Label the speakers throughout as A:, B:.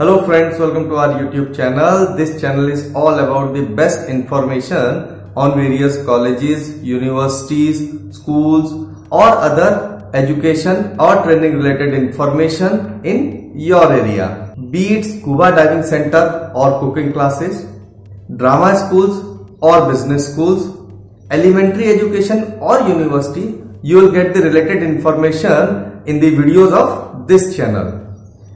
A: Hello friends, welcome to our YouTube channel. This channel is all about the best information on various colleges, universities, schools or other education or training related information in your area. Be it scuba diving center or cooking classes, drama schools or business schools, elementary education or university, you will get the related information in the videos of this channel.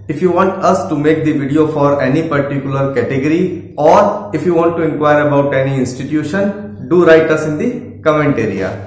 A: If you want us to make the video for any particular category or if you want to inquire about any institution, do write us in the comment area.